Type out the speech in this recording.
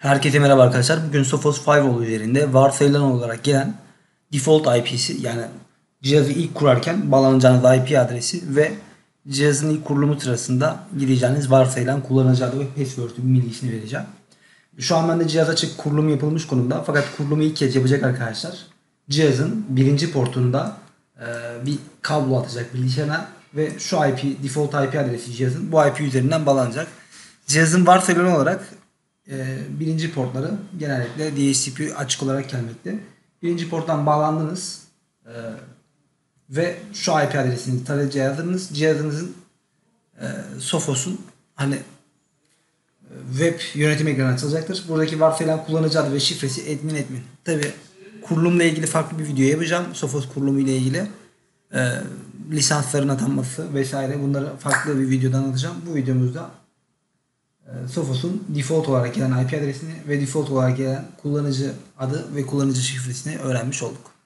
Herkese merhaba arkadaşlar. Bugün Sophos 5 üzerinde varsayılan olarak gelen default IP'si yani cihazı ilk kurarken bağlanacağınız IP adresi ve cihazın ilk kurulumu sırasında gireceğiniz varsayılan kullanıcı adı ve password'ü milisini vereceğim. Şu an bende cihaz açık kurulum yapılmış konumda fakat kurulumu ilk kez yapacak arkadaşlar. Cihazın birinci portunda e, bir kablo atacak bilgisayarına ve şu IP default IP adresi cihazın bu IP üzerinden bağlanacak. Cihazın varsayılan olarak e, birinci portları genellikle DHCP açık olarak gelmekte. Birinci porttan bağlandınız e, ve şu IP adresini tarayıcı cihazınız cihazınızın e, Sophos'un hani web yönetim ekranı açılacaktır. Buradaki varsayılan kullanıcı adı ve şifresi admin admin. Tabi kurulumla ilgili farklı bir video yapacağım. Sophos kurulumu ile ilgili. E, lisansların atanması vesaire bunları farklı bir videodan alacağım. Bu videomuzda Sophos'un default olarak gelen IP adresini ve default olarak gelen kullanıcı adı ve kullanıcı şifresini öğrenmiş olduk.